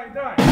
die, die.